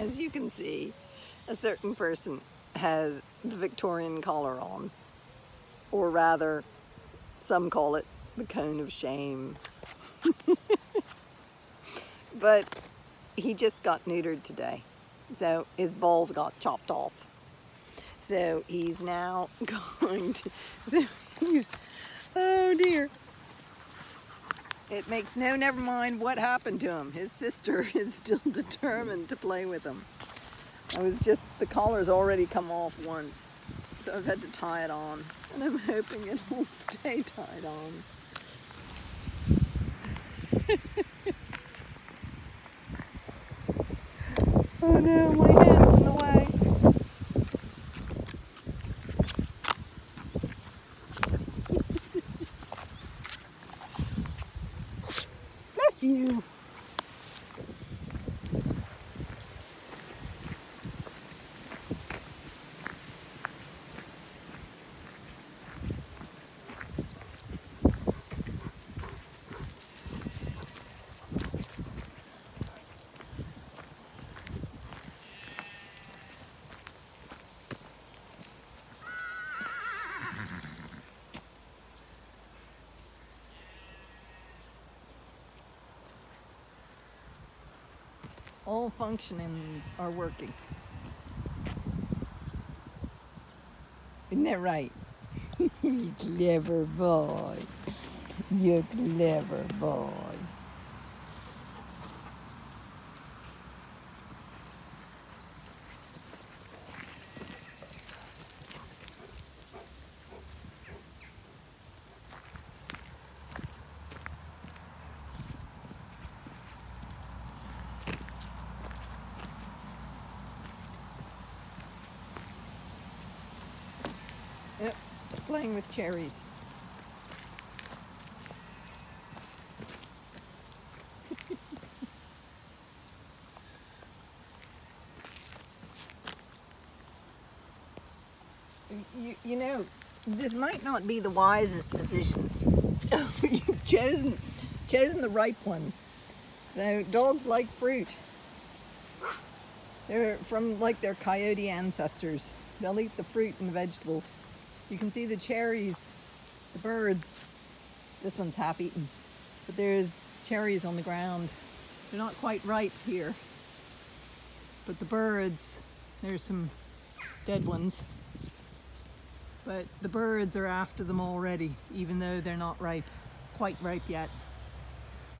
As you can see, a certain person has the Victorian collar on, or rather, some call it the cone of shame. but he just got neutered today, so his balls got chopped off. So he's now going to, so he's, oh dear. It makes no never mind what happened to him. His sister is still determined to play with him. I was just, the collar's already come off once, so I've had to tie it on. And I'm hoping it will stay tied on. oh no, my hand's Bless you. All functionings are working. Isn't that right? clever boy. You're clever boy. Yep, playing with cherries. you, you know, this might not be the wisest decision. You've chosen, chosen the right one. So dogs like fruit. They're from like their coyote ancestors. They'll eat the fruit and the vegetables. You can see the cherries, the birds. This one's half eaten, but there's cherries on the ground. They're not quite ripe here. But the birds, there's some dead ones. But the birds are after them already, even though they're not ripe, quite ripe yet.